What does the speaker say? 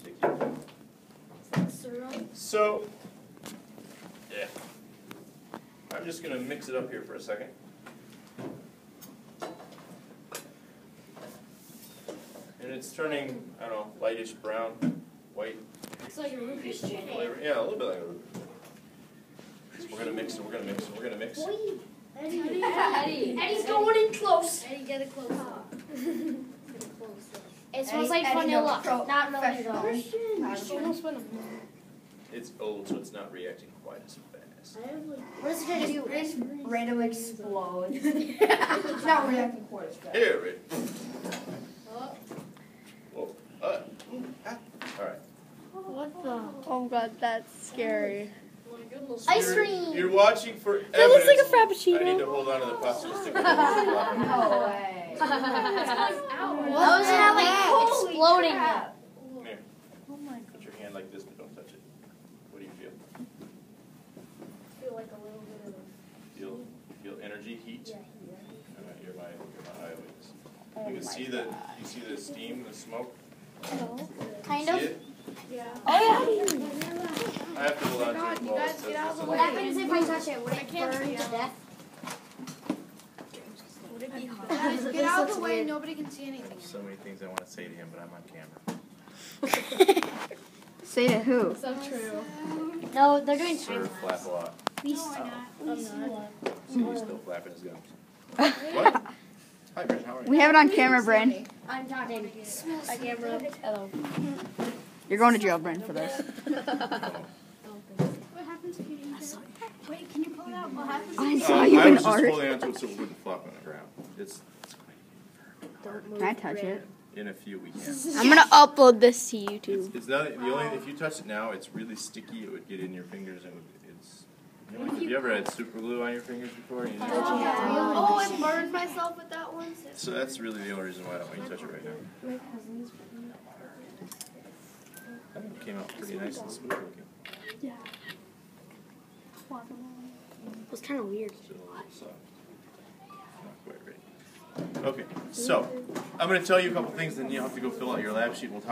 sticky. Syrup. So, yeah. I'm just gonna mix it up here for a second. And it's turning, I don't know, lightish brown, white It's like a Rubik's flavor. Yeah, a little bit like a Rubik. So we're gonna mix it, we're gonna mix it, we're gonna mix it. Eddie. Eddie. Eddie's going in close. Eddie, get it close up. It smells like vanilla, not milk though. It's old, so it's not reacting quite as fast. What is it gonna do? It's random explodes. it's not reacting quite as fast. Here, it. Oh. Whoa. Uh, ah. All right. What the? Oh god, that's scary. My goodness. Ice You're- cream. You're watching for evidence. That looks like a frappuccino. I need to hold on to the popsicle stick. No way. How is it not like exploding yet? Come here. Oh my Put your hand like this, but don't touch it. What do you feel? feel like a little bit of Feel, feel energy, heat. Yeah, All right, you're my, you're my eye witness. Oh You can see the, you see the steam, the smoke. Kind See of. it? Yeah. Oh I have to hold on to it. you while guys it says get out of this the on What happens if I touch it? Would it can't burn to death? Would it be hot? Guys, Guys, get out of the way, Nobody can see anything. So many things I want to say to him, but I'm on camera. Say to who? So true. No, they're doing Sir, flap a lot. We I'm not. He's still flapping his gums. What? Hi, Brent, how are you? We have it on camera, Bryn. I'm talking. I camera. Hello. You're going to jail, Bryn, for this. What happens if you Wait, can you pull it out? What happens? I saw you I in was just art. holding onto it so it wouldn't flop on the ground. It's, it's quite Can I touch it? in a few we can. I'm gonna upload this to YouTube. it's not the only. If you touch it now, it's really sticky. It would get in your fingers, and it's. You know, have you ever had super glue on your fingers before? You know? Oh, oh, I burned myself with that one. So that's really the only reason why I don't want you to touch it right now. I think it came out pretty nice and smooth looking. It was kind of weird. Still a little soft. Not quite ready. Okay, so I'm going to tell you a couple things, then you'll have to go fill out your lab sheet. We'll talk.